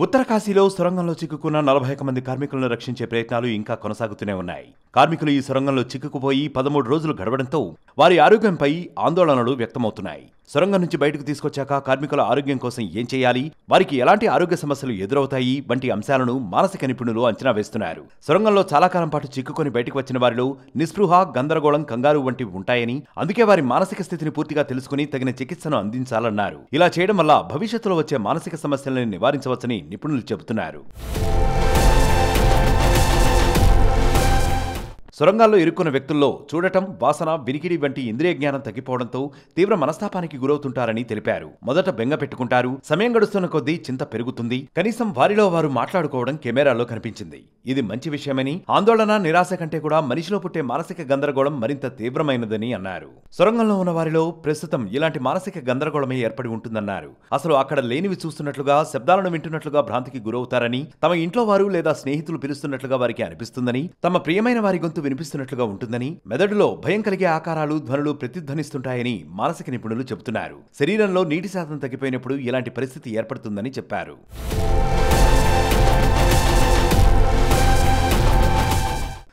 ఉత్తరకాశీలో సొరంగంలో చిక్కుకున్న నలభై ఒక మంది కార్మికులను రక్షించే ప్రయత్నాలు ఇంకా కొనసాగుతూనే ఉన్నాయి. కార్మికులు ఈ సొరంగంలో చిక్కుకుపోయి పదమూడు రోజులు గడవడంతో వారి ఆరోగ్యంపై ఆందోళనలు వ్యక్తమవుతున్నాయి. సొరంగం నుంచి బయటకు తీసుకొచ్చాక కార్మికుల ఆరోగ్యం కోసం ఏం చేయాలి? వారికి ఎలాంటి ఆరోగ్య సమస్యలు ఎదురవుతాయి? వంటి అంశాలను మానసిక నిపుణులు అంచనా వేస్తున్నారు. సొరంగంలో చాలా కాలం పాటు చిక్కుకొని బయటకు వచ్చిన వారిలో నిస్పృహ గందరగోళం కంగారు వంటివి ఉంటాయని అందుకే వారి మానసిక స్థితిని పూర్తిగా తెలుసుకుని తగిన చికిత్సను అందించాలన్నారు. ఇలా చేయడం వల్ల భవిష్యత్తులో వచ్చే మానసిక సమస్యలను నివారించవచ్చని నిపుణులు చెబుతున్నారు. సొరంగాల్లో ఇరుక్కున్న వ్యక్తుల్లో చూడటం వాసన వినికిడి వంటి ఇంద్రియ జ్ఞానం తగ్గిపోవడంతో తీవ్ర మనస్తాపానికి గురవుతుంటారని తెలిపారు. మొదట బెంగ పెట్టుకుంటారు. సమయం గడుస్తున్న కొద్దీ చింత పెరుగుతుంది. కనీసం వారిలో వారు మాట్లాడుకోవడం కెమెరాలో కనిపించింది. ఇది మంచి విషయమని ఆందోళన నిరాశ కంటే కూడా మనిషిలో పుట్టే మానసిక గందరగోళం మరింత తీవ్రమైనదని అన్నారు. సొరంగంలో ఉన్న వారిలో ప్రస్తుతం ఇలాంటి మానసిక గందరగోళమే ఏర్పడి ఉంటుందన్నారు. అసలు అక్కడ లేనివి చూస్తున్నట్లుగా శబ్దాలను వింటున్నట్లుగా భ్రాంతికి గురవుతారని తమ ఇంట్లో వారు లేదా స్నేహితులు పిలుస్తున్నట్లుగా వారికి అనిపిస్తుందని తమ ప్రియమైన వారి గొంతు వినిపిస్తున్నట్లుగా ఉంటుందని మెదడులో భయం కలిగే ఆకారాలు ధ్వనులు ప్రతిధ్వనిస్తుంటాయని మానసిక నిపుణులు చెబుతున్నారు. శరీరంలో నీటి శాతం తగ్గిపోయినప్పుడు ఇలాంటి పరిస్థితి ఏర్పడుతుందని చెప్పారు.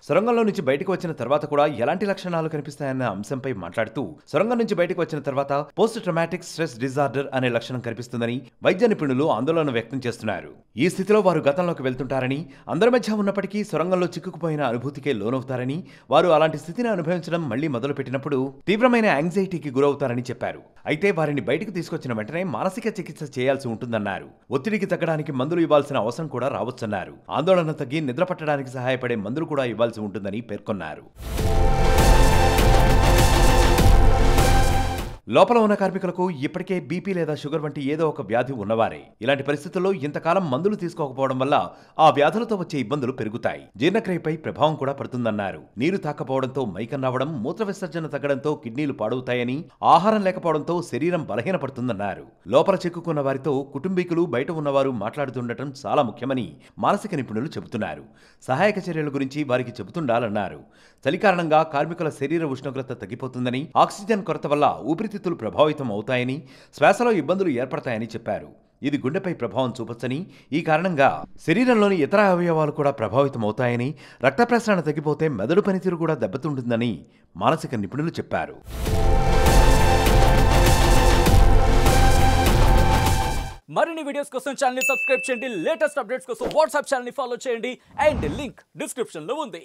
సొరంగంలో నుంచి బయటకు వచ్చిన తర్వాత కూడా ఎలాంటి లక్షణాలు కనిపిస్తాయన్న అంశంపై మాట్లాడుతూ సొరంగం నుంచి బయటకు వచ్చిన తర్వాత పోస్ట్ ట్రమాటిక్ స్ట్రెస్ డిజార్డర్ అనే లక్షణం కనిపిస్తుందని వైద్య నిపుణులు ఆందోళన వ్యక్తం చేస్తున్నారు. ఈ స్థితిలో వారు గతంలోకి వెళ్తుంటారని అందరి మధ్య ఉన్నప్పటికీ సొరంగంలో చిక్కుకుపోయిన అనుభూతికే లోనవుతారని వారు అలాంటి స్థితిని అనుభవించడం మళ్ళీ మొదలుపెట్టినప్పుడు తీవ్రమైన యాంగ్జైటీకి గురవుతారని చెప్పారు. అయితే వారిని బయటకు తీసుకొచ్చిన వెంటనే మానసిక చికిత్స చేయాల్సి ఉంటుందన్నారు. ఒత్తిడికి తగ్గడానికి మందులు ఇవ్వాల్సిన అవసరం కూడా రావచ్చన్నారు. ఆందోళన తగ్గి నిద్ర పట్టడానికి సహాయపడే మందులు కూడా ఇవ్వాల్సి ఉంటుందని పేర్కొన్నారు. లోపల ఉన్న కార్మికులకు ఇప్పటికే బీపీ లేదా షుగర్ వంటి ఏదో ఒక వ్యాధి ఉన్నవారే. ఇలాంటి పరిస్థితుల్లో ఇంతకాలం మందులు తీసుకోకపోవడం వల్ల ఆ వ్యాధులతో వచ్చే ఇబ్బందులు పెరుగుతాయి. జీర్ణక్రియపై ప్రభావం కూడా పడుతుందన్నారు. నీరు తాకపోవడంతో మైకం రావడం మూత్ర విసర్జన తగ్గడంతో కిడ్నీలు పాడవుతాయని ఆహారం లేకపోవడంతో శరీరం బలహీనపడుతుందన్నారు. లోపల చిక్కుకున్న వారితో కుటుంబీకులు బయట ఉన్నవారు మాట్లాడుతుండటం చాలా ముఖ్యమని మానసిక నిపుణులు చెబుతున్నారు. సహాయక చర్యల గురించి వారికి చెబుతుండాలన్నారు. చలి కారణంగా కార్మికుల శరీర ఉష్ణోగ్రత తగ్గిపోతుందని ఆక్సిజన్ కొరత వల్ల ఊపిరితిత్తులు ప్రభావితం అవుతాయని శ్వాసలో ఇబ్బందులు ఏర్పడతాయని చెప్పారు. ఇది గుండెపై ప్రభావం చూపొచ్చని ఈ కారణంగా శరీరంలోని ఇతర అవయవాలు కూడా ప్రభావితం అవుతాయని రక్త ప్రసరణ తగ్గిపోతే మెదడు పనితీరు కూడా దెబ్బతింటుందని మానసిక నిపుణులు చెప్పారు. మరిన్ని వీడియోస్ కోసం ఛానల్ సబ్స్క్రైబ్ చేయండి. లేటెస్ట్ అప్డేట్స్ కోసం వాట్సాప్ ఛానల్ ఫాలో చేయండి. అండ్ లింక్ డిస్క్రిప్షన్లో ఉంది.